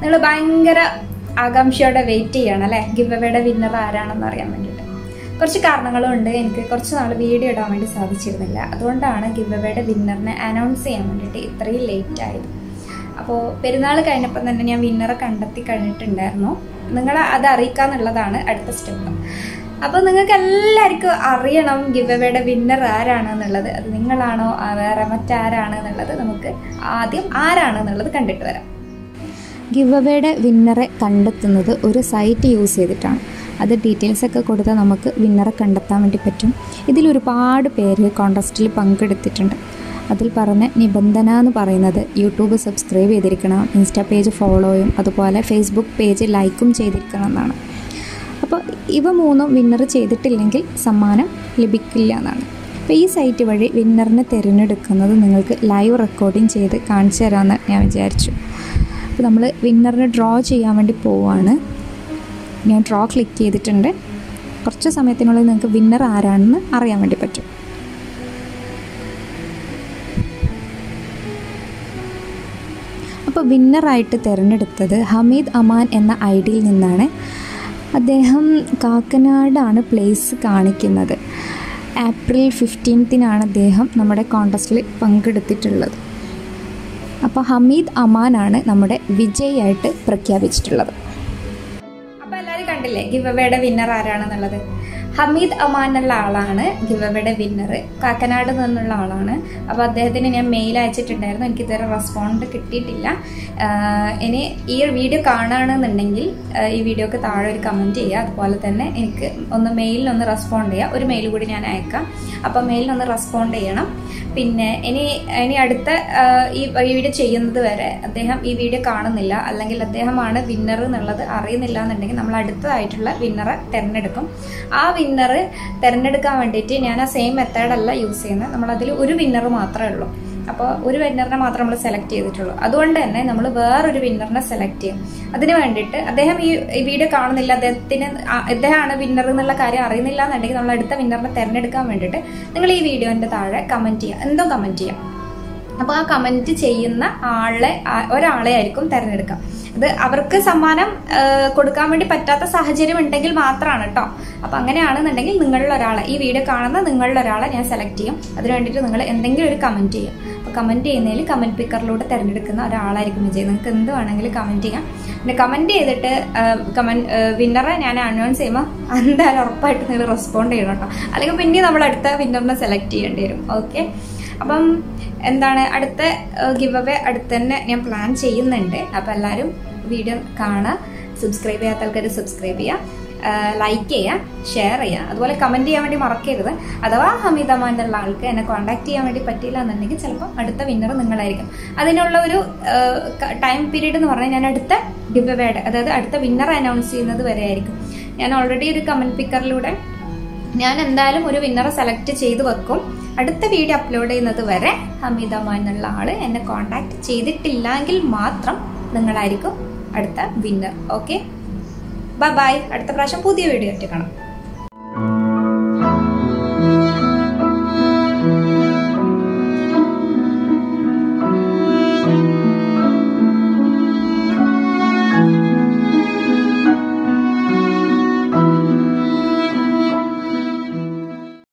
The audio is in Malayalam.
നിങ്ങൾ ഭയങ്കര ആകാംക്ഷയോടെ വെയിറ്റ് ചെയ്യണം അല്ലേ? ഗിവ് അവയുടെ വിന്നർ ആരാണെന്ന് അറിയാൻ വേണ്ടിയിട്ട് കുറച്ച് കാരണങ്ങളുണ്ട്. എനിക്ക് കുറച്ച് നാൾ വീഡിയോ ഇടാൻ വേണ്ടി സാധിച്ചിരുന്നില്ല. അതുകൊണ്ടാണ് ഗിവ് വിന്നറിനെ അനൗൺസ് ചെയ്യാൻ വേണ്ടിയിട്ട് ഇത്രയും ലേറ്റ് ആയത്. അപ്പോൾ പെരുന്നാൾ കഴിഞ്ഞപ്പം തന്നെ ഞാൻ വിന്നറെ കണ്ടെത്തി കഴിഞ്ഞിട്ടുണ്ടായിരുന്നു. നിങ്ങളെ അത് അറിയിക്കാന്നുള്ളതാണ് അടുത്ത സ്റ്റെപ്പ് അപ്പോൾ നിങ്ങൾക്ക് എല്ലാവർക്കും അറിയണം ഗിവ് വിന്നർ ആരാണെന്നുള്ളത്. അത് നിങ്ങളാണോ? വേറെ മറ്റാരാണ് എന്നുള്ളത് നമുക്ക് ആദ്യം ആരാണെന്നുള്ളത് കണ്ടിട്ട് വരാം. ഗിവ് അവയുടെ വിന്നറെ കണ്ടെത്തുന്നത് ഒരു സൈറ്റ് യൂസ് ചെയ്തിട്ടാണ്. അത് ഡീറ്റെയിൽസ് ഒക്കെ കൊടുത്താൽ നമുക്ക് വിന്നറെ കണ്ടെത്താൻ വേണ്ടി പറ്റും. ഇതിൽ ഒരുപാട് പേര് കോൺടസ്റ്റിൽ പങ്കെടുത്തിട്ടുണ്ട്. അതിൽ പറഞ്ഞ നിബന്ധന എന്ന് പറയുന്നത് യൂട്യൂബ് സബ്സ്ക്രൈബ് ചെയ്തിരിക്കണം ഇൻസ്റ്റാ പേജ് ഫോളോയും അതുപോലെ ഫേസ്ബുക്ക് പേജ് ലൈക്കും ചെയ്തിരിക്കണം എന്നാണ്. അപ്പോൾ ഇവ മൂന്നും വിന്നർ ചെയ്തിട്ടില്ലെങ്കിൽ സമ്മാനം ലഭിക്കില്ല എന്നാണ്. അപ്പോൾ ഈ സൈറ്റ് വഴി വിന്നറിനെ തിരഞ്ഞെടുക്കുന്നത് നിങ്ങൾക്ക് ലൈവ് റെക്കോർഡിംഗ് ചെയ്ത് കാണിച്ചു തരാമെന്ന് ഞാൻ വിചാരിച്ചു. അപ്പോൾ നമ്മൾ വിന്നറിനെ ഡ്രോ ചെയ്യാൻ വേണ്ടി പോവുകയാണ്. ഞാൻ ഡ്രോ ക്ലിക്ക് ചെയ്തിട്ടുണ്ട്. കുറച്ച് സമയത്തിനുള്ളിൽ നിങ്ങൾക്ക് വിന്നർ ആരാണെന്ന് അറിയാൻ വേണ്ടി പറ്റും. അപ്പോൾ വിന്നറായിട്ട് തിരഞ്ഞെടുത്തത് ഹമീദ് അമാൻ എന്ന ഐ ഡിയിൽ നിന്നാണ്. അദ്ദേഹം കാക്കനാടാണ് പ്ലേസ് കാണിക്കുന്നത്. ഏപ്രിൽ ഫിഫ്റ്റീൻത്തിനാണ് അദ്ദേഹം നമ്മുടെ കോൺടസ്റ്റിൽ പങ്കെടുത്തിട്ടുള്ളത്. അപ്പോൾ ഹമീദ് അമാനാണ് നമ്മുടെ വിജയിയായിട്ട് പ്രഖ്യാപിച്ചിട്ടുള്ളത്. അപ്പൊ എല്ലാരും കണ്ടില്ലേ? ഗിവ് അവയുടെ വിന്നർ ആരാണെന്നുള്ളത്? ഹമീദ് അമാൻ എന്നുള്ള ആളാണ് ഗിവയുടെ വിന്നർ കാക്കനാട് നിന്നുള്ള ആളാണ്. അപ്പോൾ അദ്ദേഹത്തിന് ഞാൻ മെയിൽ അയച്ചിട്ടുണ്ടായിരുന്നു. എനിക്ക് ഇതുവരെ റെസ്പോണ്ട് കിട്ടിയിട്ടില്ല. ഇനി ഈ വീഡിയോ കാണുകയാണെന്നുണ്ടെങ്കിൽ ഈ വീഡിയോക്ക് താഴെ ഒരു കമന്റ് ചെയ്യുക. അതുപോലെ തന്നെ എനിക്ക് ഒന്ന് മെയിലിനൊന്ന് റെസ്പോണ്ട് ചെയ്യുക ഒരു മെയിൽ കൂടി ഞാൻ അയക്കാം. അപ്പോൾ മെയിലിനൊന്ന് റെസ്പോണ്ട് ചെയ്യണം. പിന്നെ ഇനി ഇനി അടുത്ത ഈ വീഡിയോ ചെയ്യുന്നത് വരെ അദ്ദേഹം ഈ വീഡിയോ കാണുന്നില്ല. അല്ലെങ്കിൽ അദ്ദേഹമാണ് വിന്നർ എന്നുള്ളത് അറിയുന്നില്ല എന്നുണ്ടെങ്കിൽ നമ്മൾ അടുത്തതായിട്ടുള്ള വിന്നറെ തിരഞ്ഞെടുക്കും. ആ വിന്നർ തിരഞ്ഞെടുക്കാൻ വേണ്ടിയിട്ട് ഞാൻ ആ സെയിം മെത്തേഡല്ല യൂസ് ചെയ്യുന്നത്. നമ്മളതിൽ ഒരു വിന്നർ മാത്രമേ ഉള്ളൂ. അപ്പോൾ ഒരു വിന്നറിനെ മാത്രം നമ്മൾ സെലക്ട് ചെയ്തിട്ടുള്ളൂ. അതുകൊണ്ട് തന്നെ നമ്മൾ വേറൊരു വിന്നറിനെ സെലക്ട് ചെയ്യും. അതിന് വേണ്ടിയിട്ട് അദ്ദേഹം ഈ വീഡിയോ കാണുന്നില്ല. അദ്ദേഹത്തിന് അദ്ദേഹമാണ് വിന്നർ എന്നുള്ള കാര്യം അറിയുന്നില്ല എന്നുണ്ടെങ്കിൽ നമ്മൾ അടുത്ത വിന്നറിനെ തിരഞ്ഞെടുക്കാൻ വേണ്ടിയിട്ട് നിങ്ങൾ ഈ വീഡിയോന്റെ താഴെ കമന്റ് ചെയ്യുക. എന്തോ കമന്റ് ചെയ്യാം അപ്പോൾ ആ കമന്റ് ചെയ്യുന്ന ആളെ ഒരാളെ ആയിരിക്കും തിരഞ്ഞെടുക്കുക. അത് അവർക്ക് സമ്മാനം കൊടുക്കാൻ വേണ്ടി പറ്റാത്ത സാഹചര്യം ഉണ്ടെങ്കിൽ മാത്രമാണ് കേട്ടോ അപ്പൊ അങ്ങനെയാണെന്നുണ്ടെങ്കിൽ നിങ്ങളുടെ ഒരാളെ ഈ വീഡിയോ കാണുന്ന നിങ്ങളുടെ ഒരാളെ ഞാൻ സെലക്ട് ചെയ്യും. അതിന് വേണ്ടിയിട്ട് നിങ്ങൾ എന്തെങ്കിലും ഒരു കമന്റ് ചെയ്യും. അപ്പൊ കമന്റ് ചെയ്യുന്നതിൽ കമന്റ് പിക്കറിലൂടെ തിരഞ്ഞെടുക്കുന്ന ഒരാളായിരിക്കും വിജയ്. നിങ്ങൾക്ക് എന്ത് വേണമെങ്കിലും കമന്റ് ചെയ്യാം. പിന്നെ കമന്റ് ചെയ്തിട്ട് കമന്റ് വിന്നറെ ഞാൻ അനൗൺസ് ചെയ്യുമ്പോൾ എന്തായാലും ഉറപ്പായിട്ട് നിങ്ങൾ റെസ്പോണ്ട് ചെയ്യണം കേട്ടോ അല്ലെങ്കിൽ പിന്നെ നമ്മൾ അടുത്ത വിന്നറിനെ സെലക്ട് ചെയ്യേണ്ടി വരും. ഓക്കെ അപ്പം എന്താണ് അടുത്ത ഗിവ് അവേ അടുത്ത് തന്നെ ഞാൻ പ്ലാൻ ചെയ്യുന്നുണ്ട്. അപ്പം എല്ലാവരും വീഡിയോ കാണുക സബ്സ്ക്രൈബ് ചെയ്യാത്ത ആൾക്കാർ സബ്സ്ക്രൈബ് ചെയ്യുക ലൈക്ക് ചെയ്യുക ഷെയർ ചെയ്യുക അതുപോലെ കമന്റ് ചെയ്യാൻ വേണ്ടി മറക്കരുത്. അഥവാ ഹമീദ എന്നുള്ള ആൾക്ക് എന്നെ കോൺടാക്ട് ചെയ്യാൻ വേണ്ടി പറ്റിയില്ല എന്നുണ്ടെങ്കിൽ ചിലപ്പോൾ അടുത്ത വിന്നർ നിങ്ങളായിരിക്കും. അതിനുള്ള ഒരു ടൈം പീരീഡ് എന്ന് പറഞ്ഞാൽ ഞാൻ അടുത്ത ഗിവ് അതായത് അടുത്ത വിന്നർ അനൗൺസ് ചെയ്യുന്നത് വരെ ആയിരിക്കും. ഞാൻ ഓൾറെഡി ഒരു കമന്റ് പിക്കറിലൂടെ ഞാൻ എന്തായാലും ഒരു വിന്നറെ സെലക്ട് ചെയ്ത് വെക്കും. അടുത്ത വീഡിയോ അപ്ലോഡ് ചെയ്യുന്നത് വരെ ഹമീദ് അമാൻ എന്നുള്ള ആൾ എന്നെ കോണ്ടാക്ട് ചെയ്തിട്ടില്ലെങ്കിൽ മാത്രം നിങ്ങളായിരിക്കും അടുത്ത വിന്നർ ഓക്കെ ബൈ ബൈ അടുത്ത പ്രാവശ്യം പുതിയ വീഡിയോ ആയിട്ട് കാണാം.